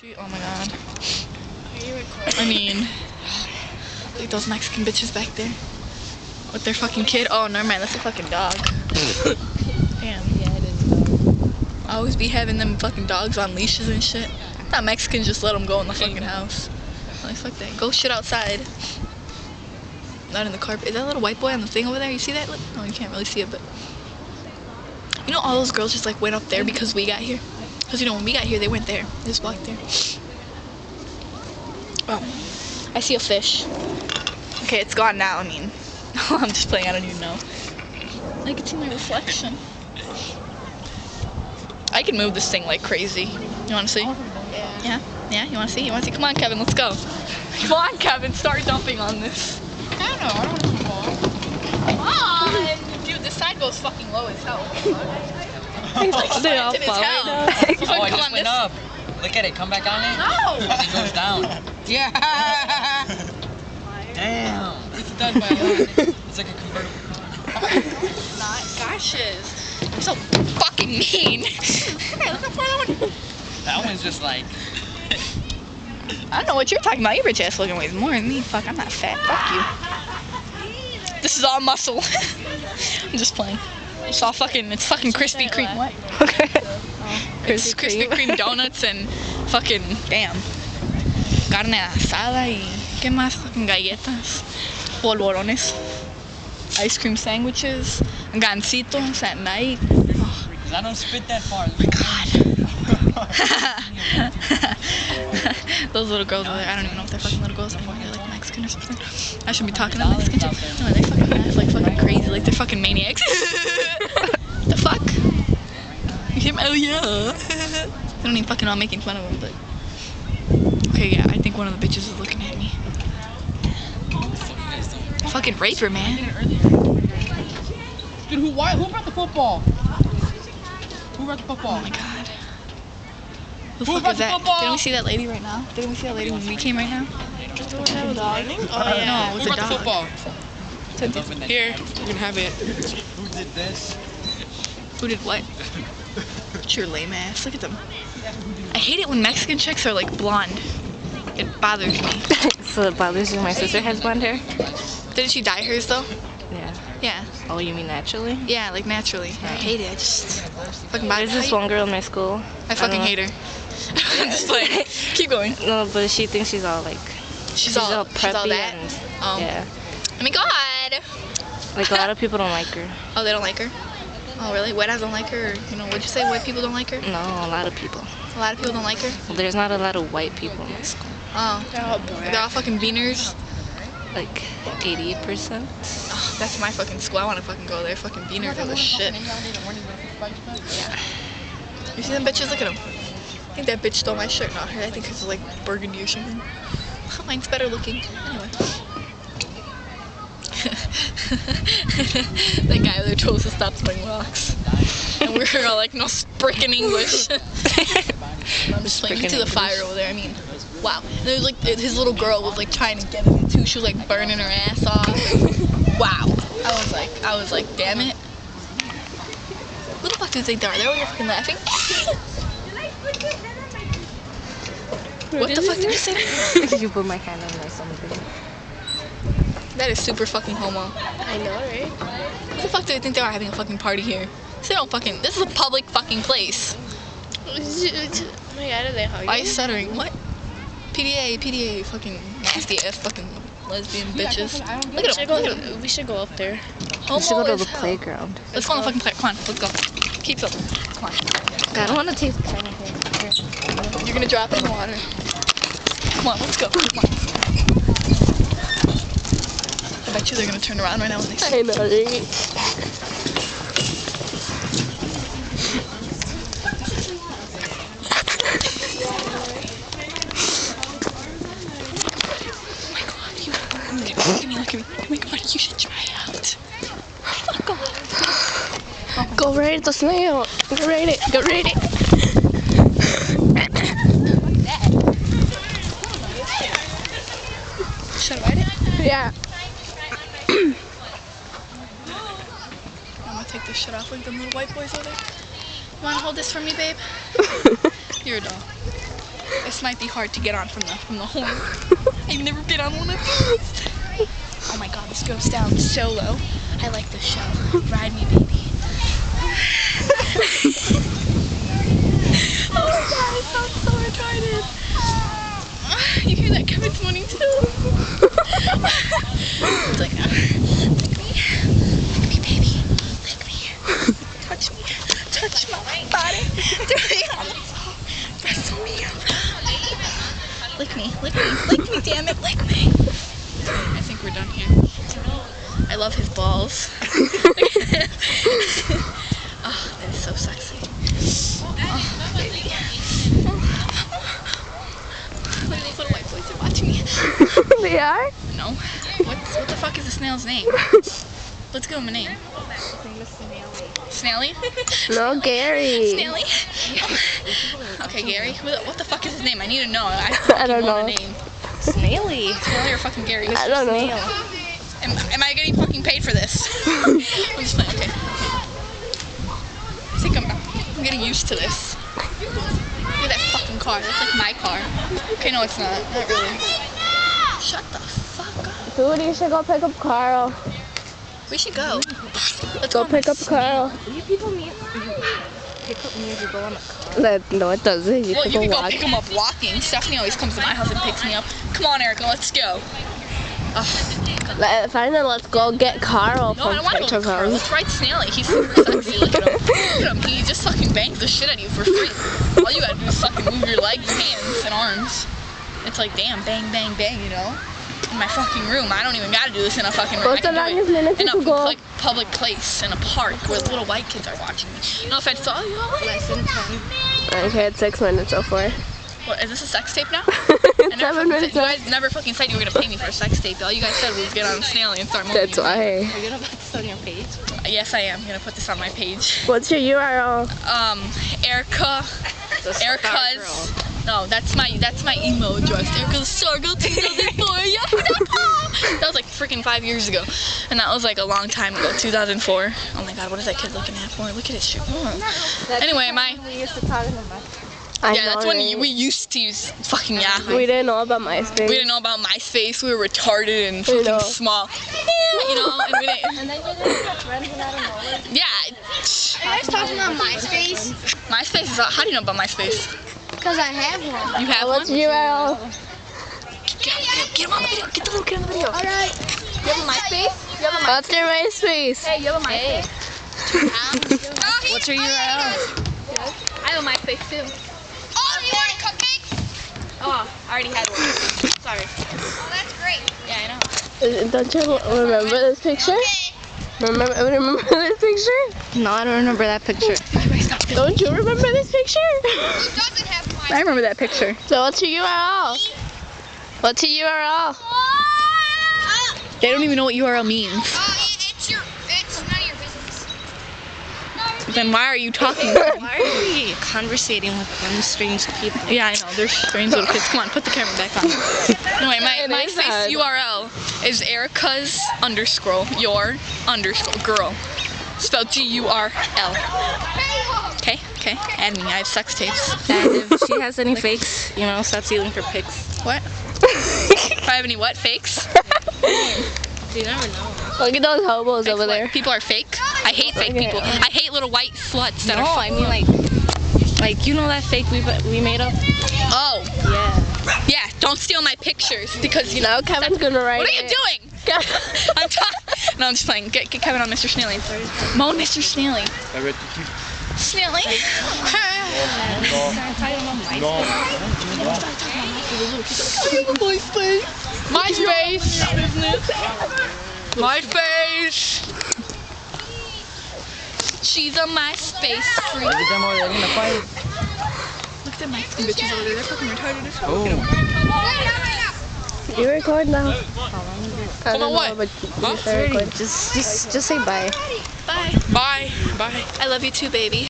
She, oh my god. I mean, like those Mexican bitches back there with their fucking kid. Oh, never mind. That's a fucking dog. Damn. Yeah, it is. I always be having them fucking dogs on leashes and shit. I thought Mexicans just let them go in the fucking house. Like fuck that. Go shit outside. Not in the carpet. Is that little white boy on the thing over there? You see that? Look- No, you can't really see it, but you know all those girls just like went up there mm-hmm. because we got here. Because you know when we got here, they went there. They just walked there. Oh, I see a fish. Okay, it's gone now. I mean, I'm just playing. I don't even know. I can see my reflection. I can move this thing like crazy. You want to see? Yeah. Yeah? Yeah? You want to see? You want to see? Come on, Kevin. Let's go. Come on, Kevin. Start dumping on this. I don't know. I don't know. Come on. Dude, this side goes fucking low as hell. They like all slanted as fall hell. down. Oh, come it just went up. Look at it. Come back on it. No! It goes down. Yeah. Damn. It's done by It's like a convertible. Not gashes. You're so fucking mean. hey, look how far that one. That one's just like. I don't know what you're talking about. Your bitch ass looking weighs more than me. Fuck, I'm not fat. Fuck you. This is all muscle. I'm just playing. It's all fucking. It's fucking Krispy Kreme. What? It's Krispy Kreme donuts and fucking damn. Carne asada y qué más? Fucking galletas, polvorones, ice cream sandwiches, Gansitos at night. Cause I don't spit that far. Oh my god Those little girls over like, I don't even know if they're fucking little girls anymore. They're like Mexican or something. I should be talking to Mexican chicks. No, they fucking laugh like fucking crazy, like they're fucking maniacs. the fuck? You hear me? Oh yeah. I don't even fucking know I'm making fun of them, but. Okay, yeah, I think one of the bitches is looking at me. Fucking raper, man. Dude, who, why, who brought the football? Who brought the football? Oh my god. Who the Who fuck brought is the that? football? Didn't we see that lady right now? Didn't we see that lady when we came right now? Oh, No, it was Who a brought the dog. football? Here, you can have it. Who did this? Who did what? It's your lame ass. Look at them. I hate it when Mexican chicks are like blonde. It bothers me. so it bothers you. My sister has blonde hair. Didn't she dye hers though? Yeah. Yeah. Oh, you mean naturally? Yeah, like naturally. I hate it. I just fucking bothers There's this one girl in my school. I fucking hate her. I'm just playing. Keep going. No, but she thinks she's all like She's, she's all, all she's all preppy that. and Oh. yeah. Oh my god. Like a lot of people don't like her. Oh, they don't like her. Oh really? White guys don't like her. Or, you know, what'd you say? White people don't like her. No, a lot of people. A lot of people don't like her. Well, there's not a lot of white people in my school. Oh. They're all all fucking beaners. Like 80%. Oh, that's my fucking school. I want to fucking go there. Fucking beaners are the shit. Yeah. You see them bitches? Look at them. I think that bitch stole my shirt. Not her. I think it's like burgundy or something. Mine's better looking. Anyway. that guy over there told us to stop throwing rocks. And we were all like, no sprickin' English. I'm just playing into the fire over there. I mean, wow. And there was like his little girl was like trying to get in it too. She was like burning her ass off. Wow. I was like, I was like, damn it. Who the fuck do you think they are? They're over here fucking laughing. What the fuck did you say? you put my hand on my something. That is super fucking homo. I know, right? Who the fuck do they think they are having a fucking party here? They don't fucking. This is a public fucking place. Oh my god, are they hugging? Why are you stuttering? What? PDA, PDA, fucking nasty ass fucking lesbian bitches. Look at them. Look at them. we should go up there. Homo We should go to the hell. playground. Let's go on the fucking play. Come on, let's go. Keep up. Come on. I don't want to taste anything. You're gonna drop it in the water. Come on, let's go. Come on. I bet you they're gonna turn around right now when they see. I know, right? Oh my god. Look at me, look at me. Oh my god, you should try out. Oh my god. Go ride the snail. Go ride it. Go ride it. Should I ride it? Yeah. I'm gonna take this shit off like them little white boys over there. You wanna hold this for me, babe? You're a doll. This might be hard to get on from the from the horn. I've never been on one of these. Oh my god, this goes down so low. I like this show. Ride me, baby. oh my god, it sounds so retarded. You hear that Kevin's moaning too? It's like, lick me, lick me, baby, lick me, touch me, touch my body, Do me on the floor, on me, lick me, lick me, lick me, damn it, lick me. I think we're done here. I love his balls. oh, that is so sexy. Oh, baby. Look at those little white boys are watching me. they are? No. What, what the fuck is the snail's name? Let's give him a name. Snaily? No, Gary. Snaily? okay, Gary. What the fuck is his name? I need to know. I, I don't know. name. Snaily. Snaily or fucking Gary? I don't know. Am, am I getting fucking paid for this? I'm just playing. Okay. I think I'm, I'm getting used to this. Look at that fucking car. That's like my car. Okay, no, it's not. Not really. Shut the fuck. Dude, you should go pick up Carl. We should go. Let's Go on pick up Carl. You people meet. Pick up me as you go on the car. That, no, it doesn't. You Well, can you go can go walk. pick him up walking. Stephanie always comes to my house and picks me up. Come on, Erika, let's go. Ugh. Let- Fine, then let's go get Carl No, I don't want to go Picture with Carl. House. Let's ride Snaily. He's super sexy. Look at him. Look at him. He just fucking bangs the shit out of you for free. All you gotta do is fucking move your legs, hands, and arms. It's like, damn, bang, bang, bang, you know? In my fucking room. I don't even gotta do this in a fucking room. What's I the can do longest it minute in you a could go? like, public place, in a park, where little white kids are watching me. You know, if I saw you, Less than 10. Okay, it's six minutes so far. what, is this a sex tape now? I never Seven fucking minutes said, you guys never fucking said you were gonna pay me for a sex tape. All you guys said was get on Snaily and start moving. That's why. Are you gonna put this on your page? Yes, I am gonna put this on my page. What's your URL? Um, Erika, The star Erika's. Girl. No, that's my that's my email address. Erika's Sargo 2004. Yeah, that was like freaking five years ago, and that was like a long time ago, 2004. Oh my God, what is that kid looking at for? Look at his shit. Oh. Anyway, my We used to talk in the mess. I yeah, that's know, when right? we used to use fucking Yahoo. We didn't know about MySpace. We didn't know about MySpace. We were retarded and We know. fucking small. Yeah, you know, and we didn't. And then you guys got friends and I don't know. Yeah. You guys talking about MySpace? MySpace is. How do you know about MySpace? Because I have one. You have What's one? your URL? Get, get him on the video. Get the little kid on the video. Alright. You have a MySpace? You have a What's your MySpace? Hey, you have a MySpace? Um, What's your oh, URL? I have a MySpace too. Oh, you want a cupcake? Oh, I already had one. Sorry. Oh, that's great. Yeah, I know. Don't you remember this picture? Okay. Remember, remember this picture? No, I don't remember that picture. Don't you remember this picture? Who doesn't have MySpace? I remember that picture. So what's your URL? What's your URL? They don't even know what URL means. uh, it's your, it's none of your business. Then why are you talking? Why are we conversating with them strange people? yeah, I know. They're strange little kids. Come on, put the camera back on. Anyway, my my face odd. URL is Erika's underscore your underscore girl. Spelled G U R L. Okay, okay. Add me. I have sex tapes. And if she has any fakes, you know, stop stealing her pics. What? if I have any what? Fakes? You never know. Look at those hobos Fakes over what? there. People are fake. I hate fake Okay. people. I hate little white sluts that No, are. I mean like, like you know that fake we we made up. Oh, Yeah. yeah. Don't steal my pictures because you know. Now Kevin's gonna write What are you it. doing? I'm talking. No, I'm just playing. Get, get Kevin on Mr. Snaily. Moan Mr. Snaily. Snaily. MySpace. MySpace. MySpace. She's a MySpace freak. Look at my bitches over there. They're fucking retarded as hell. Look. You record now. I Hold on, don't know, what? but Huh? you should record. Just just just say bye. Bye. Bye. Bye. I love you too, baby.